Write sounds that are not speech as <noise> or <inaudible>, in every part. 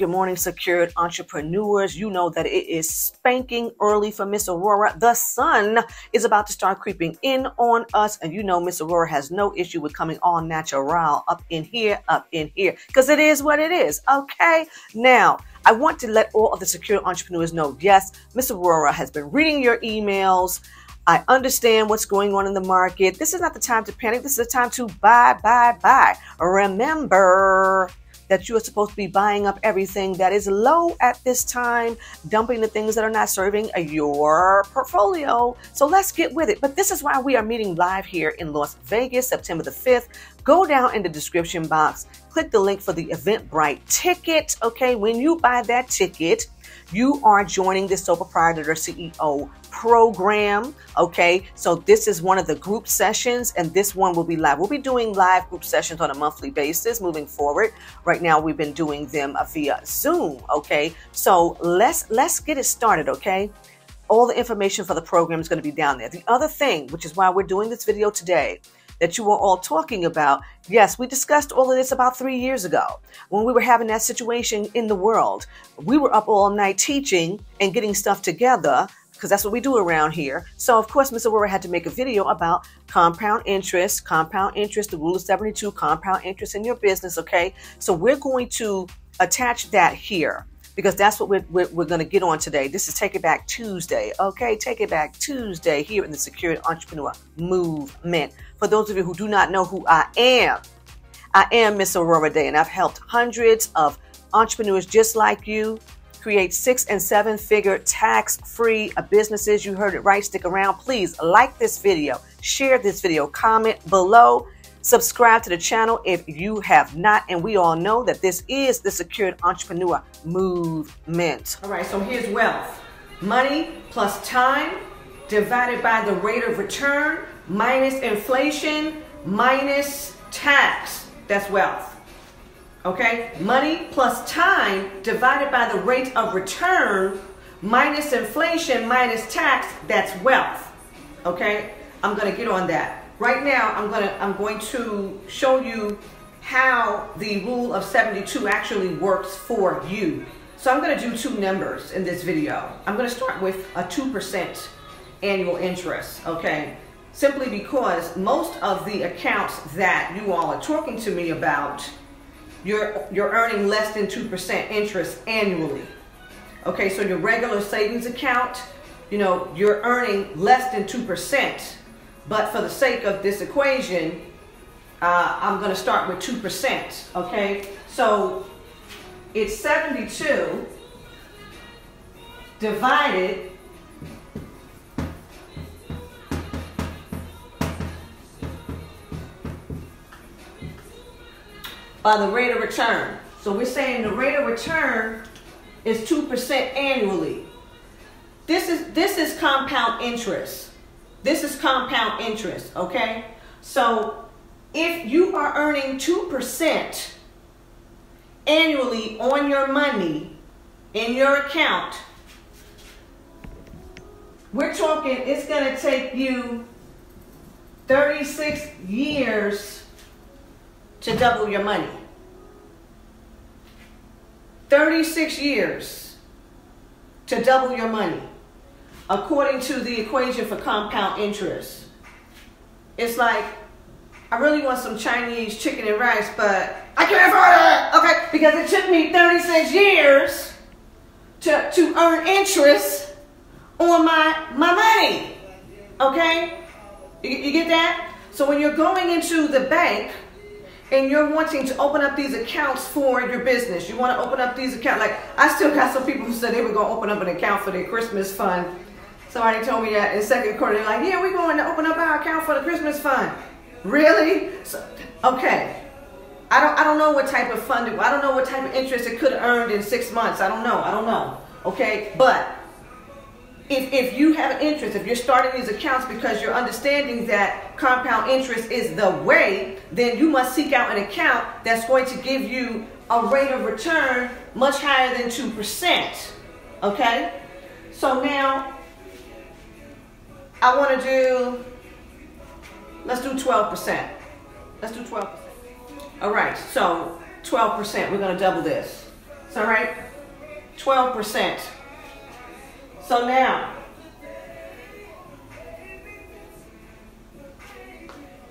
good morning, secured entrepreneurs. You know that it is spanking early for Miss Aurorah. The sun is about to start creeping in on us, and you know Miss Aurorah has no issue with coming all natural up in here, up in here, because it is what it is. Okay, now I want to let all of the secure entrepreneurs know yes, Miss Aurora has been reading your emails. I understand what's going on in the market. This is not the time to panic. This is the time to buy, buy, buy. Remember, that you are supposed to be buying up everything that is low at this time, dumping the things that are not serving your portfolio. So let's get with it. But this is why we are meeting live here in Las Vegas, September the 5th. Go down in the description box, click the link for the Eventbrite ticket. Okay, when you buy that ticket, you are joining the Sole Proprietor CEO program. Okay, so this is one of the group sessions, and this one will be live. We'll be doing live group sessions on a monthly basis moving forward. Right now, we've been doing them uh, via Zoom. Okay, so let's let's get it started. Okay. All the information for the program is going to be down there. The other thing, which is why we're doing this video today, that you were all talking about. Yes, we discussed all of this about three years ago when we were having that situation in the world. We were up all night teaching and getting stuff together because that's what we do around here. So, of course, Mr. Aurorah had to make a video about compound interest, compound interest, the rule of 72, compound interest in your business. Okay. So, we're going to attach that here because that's what we're, we're, we're going to get on today. This is Take It Back Tuesday. Okay. Take It Back Tuesday here in the Secured Entrepreneur Movement. For those of you who do not know who I am, I am Miss Aurorah Dey, and I've helped hundreds of entrepreneurs just like you create six and seven figure tax free businesses. You heard it right. Stick around. Please like this video, share this video, comment below, subscribe to the channel if you have not. And we all know that this is the secured entrepreneur movement. All right, so here's wealth money plus time divided by the rate of return minus inflation minus tax. That's wealth. Okay? Money plus time divided by the rate of return minus inflation minus tax, that's wealth. Okay? I'm going to get on that. Right now, I'm going to I'm going to show you how the rule of 72 actually works for you. So I'm going to do two numbers in this video. I'm going to start with a 2% annual interest, okay? Simply because most of the accounts that you all are talking to me about you're, you're earning less than 2% interest annually. Okay, so your regular savings account, you know, you're earning less than 2%. But for the sake of this equation, uh, I'm going to start with 2%. Okay, so it's 72 divided by the rate of return. So we're saying the rate of return is 2% annually. This is this is compound interest. This is compound interest, okay? So if you are earning 2% annually on your money in your account, we're talking it's going to take you 36 years to double your money. 36 years to double your money, according to the equation for compound interest. It's like, I really want some Chinese chicken and rice, but I can't afford it. Okay, because it took me 36 years to, to earn interest on my, my money. Okay? You, you get that? So when you're going into the bank, and you're wanting to open up these accounts for your business, you want to open up these accounts. Like I still got some people who said they were going to open up an account for their Christmas fund. Somebody told me that in second quarter, they're like, yeah, we're going to open up our account for the Christmas fund. Really? So, okay. I don't, I don't know what type of fund, I don't know what type of interest it could have earned in six months. I don't know. I don't know. Okay. But if, if you have an interest, if you're starting these accounts because you're understanding that compound interest is the way, then you must seek out an account that's going to give you a rate of return much higher than 2%. Okay? So now, I want to do, let's do 12%. Let's do 12%. All right, so 12%, we're going to double this. So, right, 12%. So now,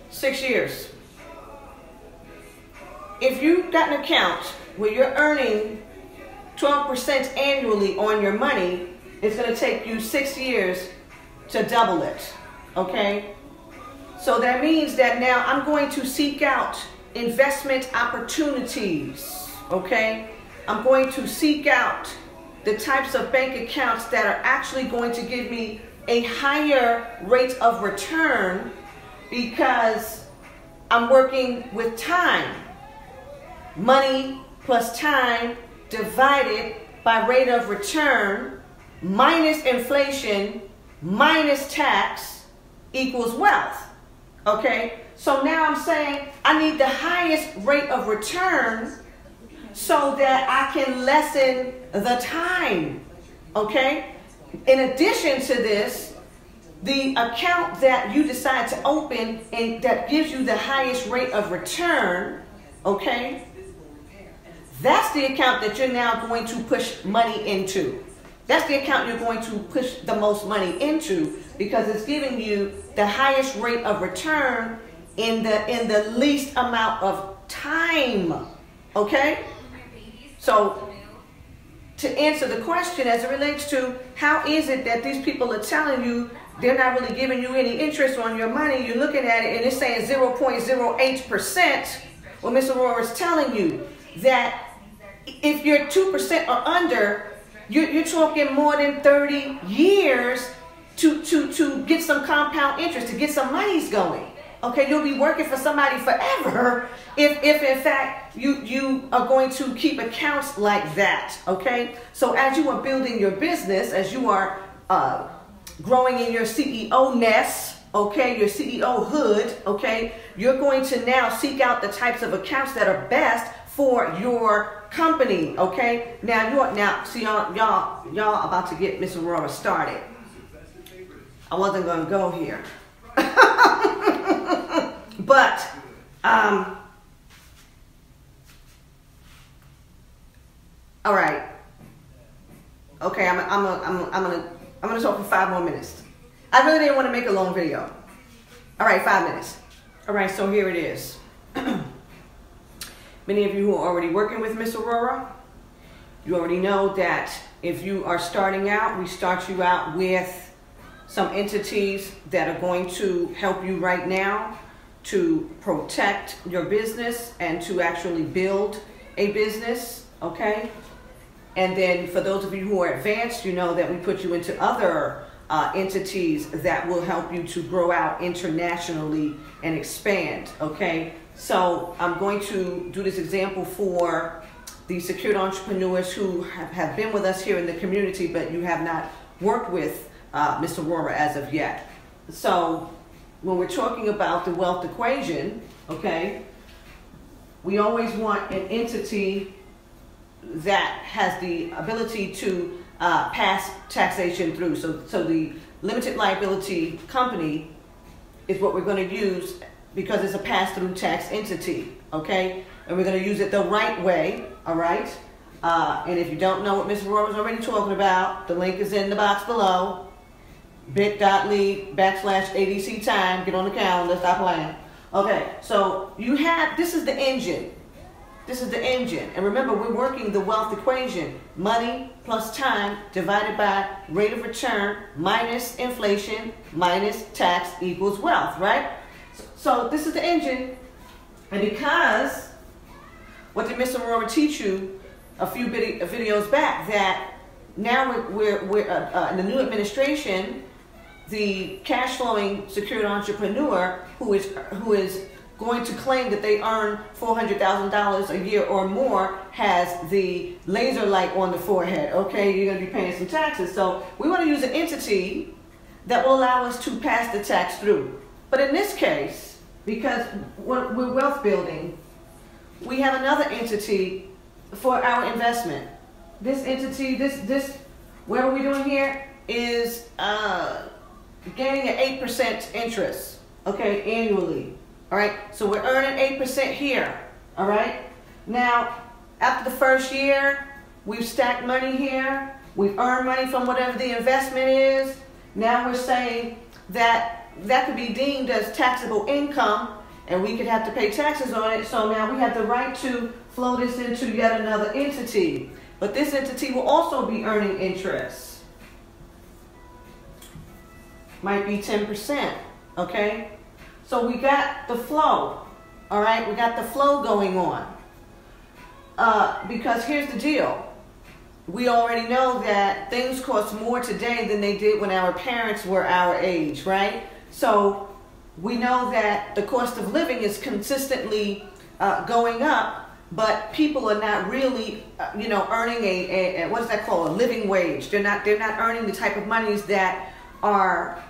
six years. If you've got an account where you're earning 12% annually on your money, it's going to take you six years to double it. Okay? So that means that now I'm going to seek out investment opportunities. Okay? I'm going to seek out the types of bank accounts that are actually going to give me a higher rate of return because I'm working with time. Money plus time divided by rate of return minus inflation minus tax equals wealth. Okay? So now I'm saying I need the highest rate of return so that I can lessen the time. Okay? In addition to this, the account that you decide to open and that gives you the highest rate of return, okay? That's the account that you're now going to push money into. That's the account you're going to push the most money into because it's giving you the highest rate of return in the in the least amount of time. Okay? So to answer the question as it relates to how is it that these people are telling you they're not really giving you any interest on your money, you're looking at it and it's saying 0.08%. Well, Mr. Aurorah is telling you that if you're 2% or under, you're, you're talking more than 30 years to, to, to get some compound interest, to get some monies going. Okay, you'll be working for somebody forever if, if in fact you, you are going to keep accounts like that. Okay, so as you are building your business, as you are uh, growing in your CEO nest, okay, your CEO hood, okay, you're going to now seek out the types of accounts that are best for your company, okay? Now you are now see y'all y'all y'all about to get Miss Aurorah started. I wasn't gonna go here. But um all right. Okay, I'm I'm a, I'm I'm gonna I'm gonna talk for five more minutes. I really didn't want to make a long video. All right, five minutes. All right, so here it is. <clears throat> Many of you who are already working with Miss Aurorah, you already know that if you are starting out, we start you out with some entities that are going to help you right now to protect your business and to actually build a business, okay? And then for those of you who are advanced, you know that we put you into other uh, entities that will help you to grow out internationally and expand, okay? So I'm going to do this example for the secured entrepreneurs who have, have been with us here in the community, but you have not worked with uh, Ms. Aurorah as of yet. So when we're talking about the wealth equation, okay, we always want an entity that has the ability to uh, pass taxation through. So, so the limited liability company is what we're going to use because it's a pass-through tax entity, okay? And we're going to use it the right way, all right? Uh, and if you don't know what Ms. Aurorah was already talking about, the link is in the box below. bit.ly backslash ADC time. Get on the calendar. Stop playing. Okay, so you have, this is the engine. This is the engine. And remember, we're working the wealth equation. Money plus time divided by rate of return minus inflation minus tax equals wealth, right? So this is the engine. And because, what did Mr. Aurorah teach you a few videos back, that now we're, we're, we're uh, uh, in the new administration, the cash flowing secured entrepreneur who is, who is going to claim that they earn $400,000 a year or more has the laser light on the forehead. Okay, you're going to be paying some taxes. So we want to use an entity that will allow us to pass the tax through. But in this case, because we're wealth building, we have another entity for our investment. This entity, this this, what are we doing here? Is uh, gaining an eight percent interest, okay, annually. All right, so we're earning eight percent here. All right. Now, after the first year, we've stacked money here, we've earned money from whatever the investment is. Now we're saying that that could be deemed as taxable income and we could have to pay taxes on it. So now we have the right to flow this into yet another entity. But this entity will also be earning interest. Might be 10%, okay? So we got the flow, all right? We got the flow going on. Uh, because here's the deal. We already know that things cost more today than they did when our parents were our age, right? So we know that the cost of living is consistently uh, going up, but people are not really, uh, you know, earning a, a, a, what's that called, a living wage. They're not they're not earning the type of monies that are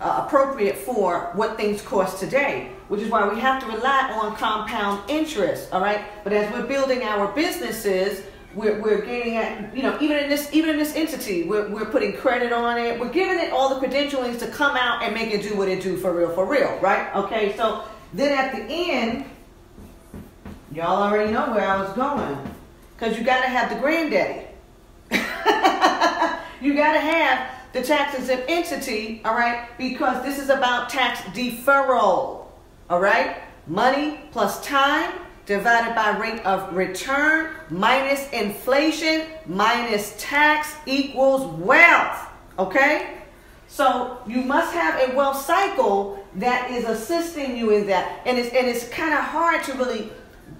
uh, appropriate for what things cost today, which is why we have to rely on compound interest. All right, but as we're building our businesses we're, we're getting at, you know, even in this, even in this entity, we're, we're putting credit on it. We're giving it all the credentialings to come out and make it do what it do for real, for real, right? Okay, so then at the end, y'all already know where I was going. Because you got to have the granddaddy. <laughs> you got to have the tax exempt entity, all right? Because this is about tax deferral, all right? Money plus time divided by rate of return minus inflation minus tax equals wealth. Okay? So you must have a wealth cycle that is assisting you in that. And it's, and it's kind of hard to really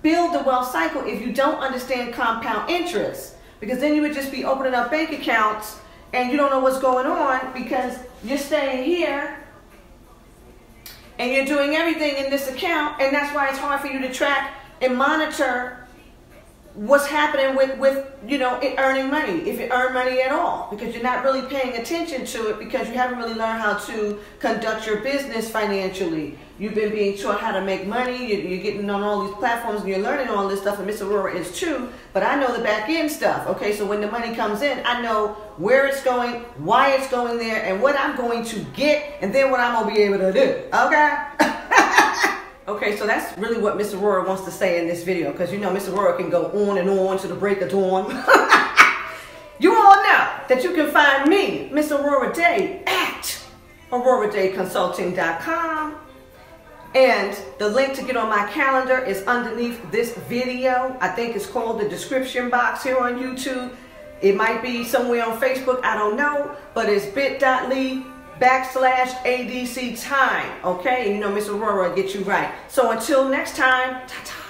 build the wealth cycle if you don't understand compound interest. Because then you would just be opening up bank accounts and you don't know what's going on because you're staying here and you're doing everything in this account. And that's why it's hard for you to track and monitor what's happening with, with you know, it earning money, if you earn money at all, because you're not really paying attention to it because you haven't really learned how to conduct your business financially. You've been being taught how to make money, you're, getting on all these platforms and you're learning all this stuff, and Miss Aurorah is too, but I know the back end stuff, okay? So when the money comes in, I know where it's going, why it's going there, and what I'm going to get, and then what I'm going to be able to do, okay? <laughs> Okay, so that's really what Miss Aurorah wants to say in this video because you know Miss Aurorah can go on and on to the break of dawn. <laughs> you all know that you can find me, Miss Aurorah Dey, at aurorahdeyconsulting.com. And the link to get on my calendar is underneath this video. I think it's called the description box here on YouTube. It might be somewhere on Facebook, I don't know, but it's bit.ly backslash ADC time. Okay, you know Miss Aurorah get you right. So until next time, ta-ta.